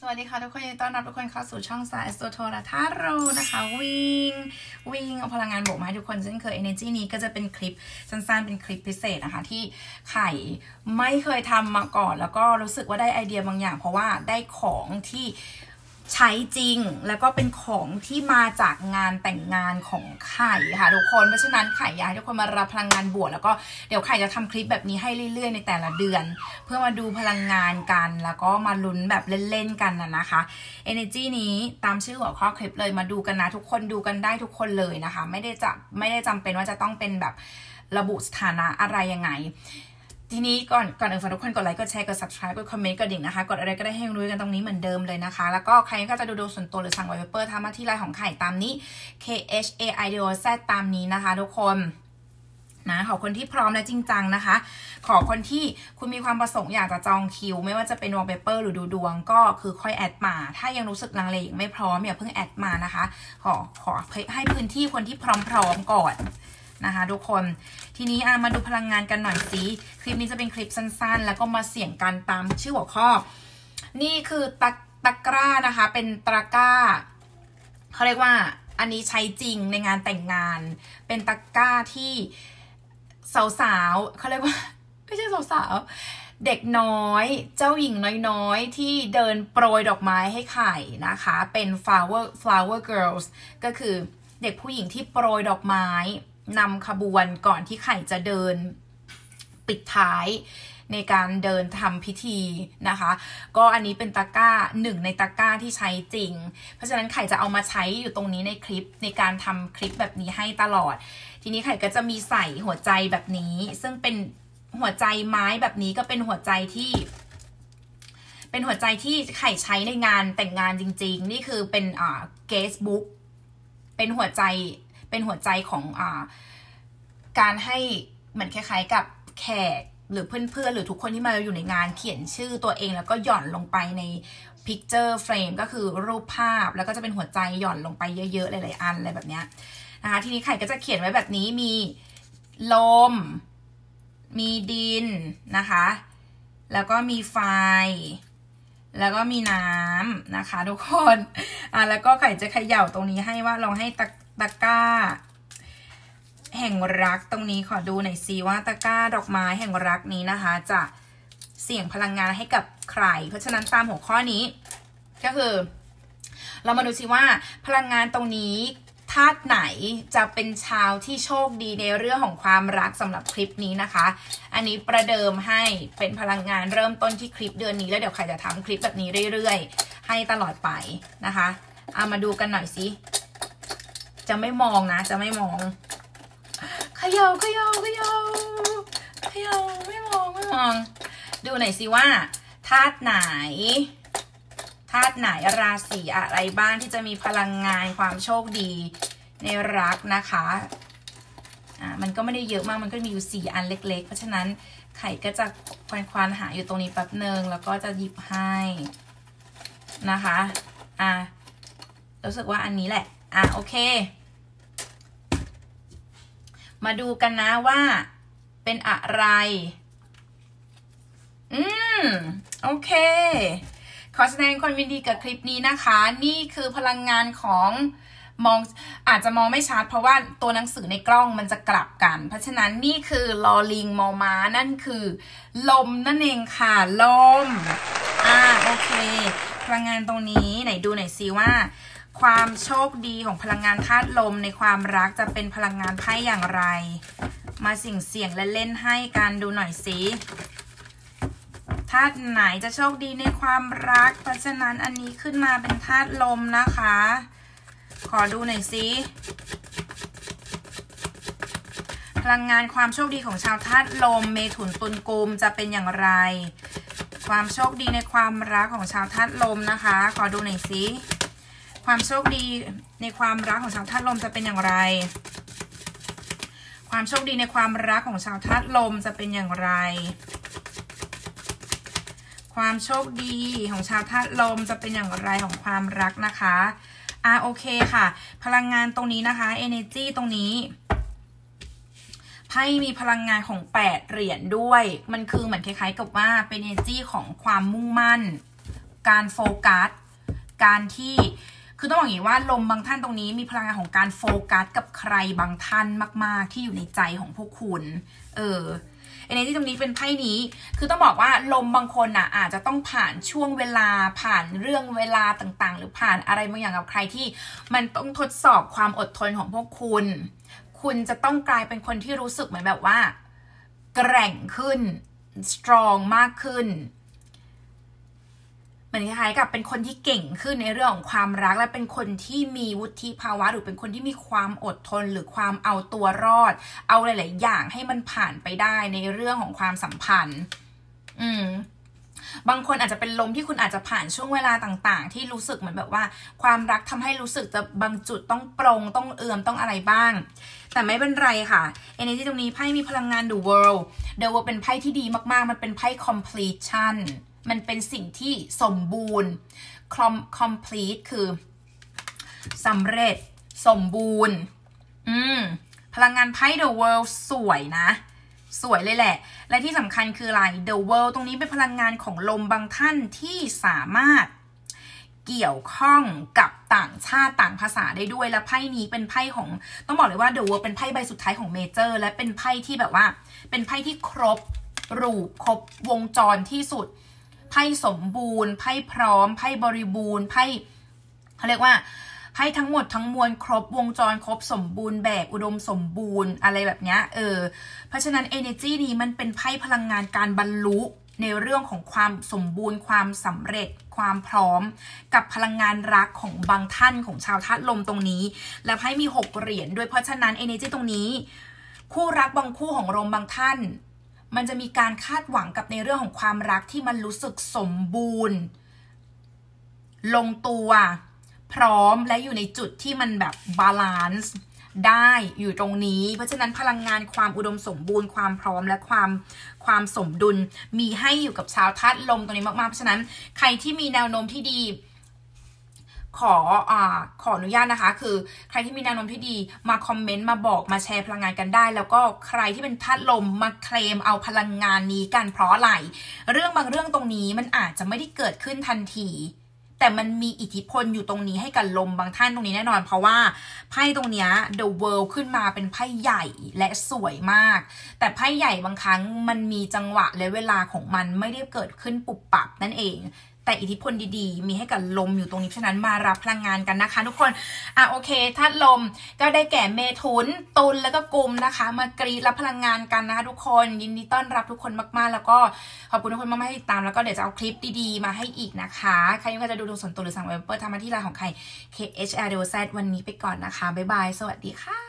สวัสดีค่ะ ทุกคนยินดีต้อนรับทุกคนเข้าสู่ช่องสายสโตโทราทาโรนะคะวิ่งวิ่งเอาพลังงานบวกมาให้ทุกคนเช่นเคย Energy นี้ก็จะเป็นคลิปสั้นๆ เป็นคลิปพิเศษนะคะ ที่ไข่ไม่เคยทำมาก่อน แล้วก็รู้สึกว่าได้ไอเดียบางอย่าง เพราะว่าได้ของที่ ใช้จริงแล้วก็เป็นของที่มาจากงานแต่งงานของไข่ค่ะทุกคนเพราะฉะนั้นไข่อยากให้ทุกคนมารับพลังงานบวกแล้วก็เดี๋ยวไข่จะทำคลิปแบบนี้ให้เรื่อยๆ ในแต่ละเดือน เพื่อมาดูพลังงานกัน แล้วก็มาลุ้นแบบเล่นๆกันนะนะคะ Energy นี้ตามชื่อหัวข้อคลิปเลยมาดูกันนะทุกคนดูกันได้ทุกคนเลยนะคะ ไม่ได้จะไม่ได้จำเป็นว่าจะต้องเป็นแบบระบุสถานะอะไรยังไง ทีนี้ก่อนก่อนอื่นฝากทุกคนกดไลค์กดแชร์กด subscribe กดคอมเมนต์กดกระดิ่งนะคะกดอะไรก็ได้ให้รู้กันตรงนี้เหมือนเดิมเลยนะคะ แล้วก็ใครก็จะดูดูส่วนตัวหรือสั่งวอลเปเปอร์ทักมาที่ไลน์ของไข่ตามนี้ k h a i d o z ตามนี้นะคะ ทุกคนนะขอคนที่พร้อมและจริงจังนะคะ ขอคนที่คุณมีความประสงค์อยากจะจองคิว ไม่ว่าจะเป็นวอลเปเปอร์หรือดูดวงก็คือค่อยแอดมา ถ้ายังรู้สึกลังเลยังไม่พร้อมอย่าเพิ่งแอดมานะคะ ขอขอให้พื้นที่คนที่พร้อมๆก่อน นะคะทุกคน ทีนี้อามาดูพลังงานกันหน่อยสิ คลิปนี้จะเป็นคลิปสั้นๆ แล้วก็มาเสี่ยงกันตามชื่อหัวข้อ นี่คือตะตะกร้านะคะ เป็นตะกร้าเขาเรียกว่าอันนี้ใช้จริงในงานแต่งงาน เป็นตะกร้าที่สาวๆเขาเรียกว่า ไม่ใช่สาวๆเด็กน้อย เจ้าหญิงน้อยๆ ที่เดินโปรยดอกไม้ให้ไข่นะคะ เป็น flower flower girls ก็คือเด็กผู้หญิงที่โปรยดอกไม้ นำขบวนก่อนที่ไข่จะเดินปิดท้ายในการเดินทำพิธีนะคะ ก็อันนี้เป็นตะกร้าหนึ่งในตะกร้าที่ใช้จริง เพราะฉะนั้นไข่จะเอามาใช้อยู่ตรงนี้ในคลิปในการทำคลิปแบบนี้ให้ตลอด ทีนี้ไข่ก็จะมีใส่หัวใจแบบนี้ ซึ่งเป็นหัวใจไม้แบบนี้ก็เป็นหัวใจที่ เป็นหัวใจที่ไข่ใช้ในงานแต่งงานจริง ๆ นี่คือเป็นอ่าเกสบุ๊กเป็นหัวใจ เป็นหัวใจของอ่าการให้เหมือนคล้ายๆกับแขกหรือเพื่อนๆ หรือทุกคนที่มาอยู่ในงานเขียนชื่อตัวเองแล้วก็หย่อนลงไปใน picture frame ก็คือรูปภาพแล้วก็จะเป็นหัวใจหย่อนลงไปเยอะๆ หลายๆ อันอะไรแบบนี้นะคะทีนี้ไข่ก็จะเขียนไว้แบบนี้มีลม มีดินนะคะ แล้วก็มีไฟ แล้วก็มีน้ำนะคะ ทุกคนอ่าแล้วก็ไข่จะเขย่าตรงนี้ให้ว่าลองให้ตะ ตะกร้า แห่งรักตรงนี้ขอดูหน่อยซิว่าตะกร้าดอกไม้แห่งรักนี้นะคะ จะเสี่ยงพลังงานให้กับใคร เพราะฉะนั้นตามหัวข้อนี้ ก็คือ เรามาดูซิว่าพลังงานตรงนี้ธาตุไหนจะเป็นชาวที่โชคดีในเรื่องของความรักสำหรับคลิปนี้นะคะ อันนี้ประเดิมให้เป็นพลังงานเริ่มต้นที่คลิปเดือนนี้ แล้วเดี๋ยวใครจะทำคลิปแบบนี้เรื่อยๆ ให้ตลอดไปนะคะ เอามาดูกันหน่อยสิ จะไม่มองนะ จะไม่มองขยาขยาขยาขยาไม่มองไม่มอง ดูหน่อยสิว่าธาตุไหนธาตุไหนราศีอะไรบ้างที่จะมีพลังงานความโชคดีในรักนะคะอ่ามันก็ไม่ได้เยอะมากมันก็มีอยู่สี่อันเล็ก ๆ เพราะฉะนั้นไข่ก็จะควานควานหาอยู่ตรงนี้แป๊บหนึ่งแล้วก็จะหยิบให้นะคะ อะรู้สึกว่าอันนี้แหละ อะโอเค มาดูกันนะว่าเป็นอะไร อืม โอเค ขอแสดงความยินดีกับคลิปนี้นะคะ นี่คือพลังงานของมองอาจจะมองไม่ชัดเพราะว่าตัวหนังสือในกล้องมันจะกลับกัน เพราะฉะนั้นนี่คือลอลิงมอมานั่นคือ ลมนั่นเองค่ะ ลม อ่าโอเค พลังงานตรงนี้ไหนดูหน่อยซิว่า ความโชคดีของพลังงานธาตุลมในความรักจะเป็นพลังงานไพ่อย่างไร มาสิ่งเสี่ยงและเล่นให้การดูหน่อยสิธาตุไหนจะโชคดีในความรัก เพราะฉะนั้นอันนี้ขึ้นมาเป็นธาตุลมนะคะ ขอดูหน่อยสิพลังงานความโชคดีของชาวธาตุลม เมถุนตุลกุมจะเป็นอย่างไร ความโชคดีในความรักของชาวธาตุลมนะคะ ขอดูหน่อยสิ ความโชคดีในความรักของชาวธาตุลมจะเป็นอย่างไร ความโชคดีในความรักของชาวธาตุลมจะเป็นอย่างไร ความโชคดีของชาวธาตุลมจะเป็นอย่างไรของความรักนะคะ อ่าโอเคค่ะ พลังงานตรงนี้นะคะ energy ตรงนี้ไพ่มีพลังงานของ 8 เหรียญด้วย มันคือเหมือนคล้ายๆกับว่าเป็น energy ของความมุ่งมั่น การโฟกัส การที่ คือต้องบอกอย่างนี้ว่าลมบางท่านตรงนี้มีพลังงานของการโฟกัสกับใครบางท่านมาก ๆ ที่อยู่ในใจของพวกคุณ เออเอเนจีตรงนี้เป็นไพ่นี้ คือต้องบอกว่าลมบางคนอะอาจจะต้องผ่านช่วงเวลาผ่านเรื่องเวลาต่างๆ หรือผ่านอะไรบางอย่างกับใครที่ มันต้องทดสอบความอดทนของพวกคุณ คุณจะต้องกลายเป็นคนที่รู้สึกเหมือนแบบว่า แกร่งขึ้น strong มากขึ้น เหมือนคล้ายๆกับเป็นคนที่เก่งขึ้นในเรื่องของความรัก และเป็นคนที่มีวุฒิภาวะ หรือเป็นคนที่มีความอดทนหรือความเอาตัวรอด เอาหลาย ๆ อย่างให้มันผ่านไปได้ในเรื่องของความสัมพันธ์ อืมบางคนอาจจะเป็นลมที่คุณอาจจะผ่านช่วงเวลาต่าง ๆ ที่รู้สึกเหมือนแบบว่า ความรักทำให้รู้สึกจะบางจุดต้องปรงต้องเอื่อมต้องอะไรบ้าง แต่ไม่เป็นไรค่ะ energy ตรงนี้ไพ่มีพลังงาน the world the world เป็นไพ่ที่ดีมากๆ มันเป็นไพ่ completion มันเป็นสิ่งที่สมบูรณ์ complete คือสำเร็จสมบูรณ์ อืม พลังงานไพ่ the world สวยนะ สวยเลยแหละ และที่สำคัญคืออะไร the world ตรงนี้เป็นพลังงานของลมบางท่านที่สามารถเกี่ยวข้องกับต่างชาติต่างภาษาได้ด้วยและไพ่นี้เป็นไพ่ของต้องบอกเลยว่า the world เป็นไพ่ใบสุดท้ายของเมเจอร์ และเป็นไพ่ที่แบบว่า เป็นไพ่ที่ครบรูปครบวงจรที่สุด ไพ่สมบูรณ์ไพ่พร้อมไพ่บริบูรณ์ไพ่เขาเรียกว่าไพ่ทั้งหมดทั้งมวลครบวงจรครบสมบูรณ์แบบอุดมสมบูรณ์อะไรแบบนี้เออเพราะฉะนั้น energy นี้มันเป็นไพ่พลังงานการบรรลุในเรื่องของความสมบูรณ์ความสำเร็จความพร้อม กับพลังงานรักของบางท่านของชาวธาตุลมตรงนี้ และไพ่มีหกเหรียญด้วยเพราะฉะนั้น energy ตรงนี้ คู่รักบางคู่ของลมบางท่าน มันจะมีการคาดหวังกับในเรื่องของความรักที่มันรู้สึกสมบูรณ์ ลงตัว พร้อมและอยู่ในจุดที่มันแบบ balanceได้อยู่ตรงนี้ เพราะฉะนั้นพลังงานความอุดมสมบูรณ์ความพร้อมและความความสมดุลมีให้อยู่กับชาวธาตุลมตรงนี้มากๆ เพราะฉะนั้นใครที่มีแนวโน้มที่ดี ขออ่าขออนุญาตนะคะ คือใครที่มีแนวโน้มที่ดีมาคอมเมนต์มาบอกมาแชร์พลังงานกันได้ แล้วก็ใครที่เป็นธาตุลมมาเคลมเอาพลังงานนี้กันเพราะอะไรเรื่องบางเรื่องตรงนี้มันอาจจะไม่ได้เกิดขึ้นทันที แต่มันมีอิทธิพลอยู่ตรงนี้ให้กับลมบางท่านตรงนี้แน่นอน เพราะว่าไพ่ตรงนี้ the world ขึ้นมาเป็นไพ่ใหญ่และสวยมาก แต่ไพ่ใหญ่บางครั้งมันมีจังหวะและเวลาของมันไม่ได้เกิดขึ้นปุบปับนั่นเอง แต่อิทธิพลดีๆ มีให้กับลมอยู่ตรงนี้ฉะนั้นมารับพลังงานกันนะคะ ทุกคนอะโอเคถ้าลมก็ได้แก่เมถุนตุลแล้วก็กุมนะคะ มากรีรับพลังงานกันนะคะ ทุกคนยินดีต้อนรับทุกคนมากๆ แล้วก็ขอบคุณทุกคนมากๆที่ติดตามแล้วก็เดี๋ยวจะเอาคลิปดีๆ มาให้อีกนะคะใครยังจะดูดวงส่วนตัวหรือสั่งเว็บเปิดทำมาที่ไลน์ของใคร KHR วันนี้ไปก่อนนะคะบ๊ายบายสวัสดีค่ะ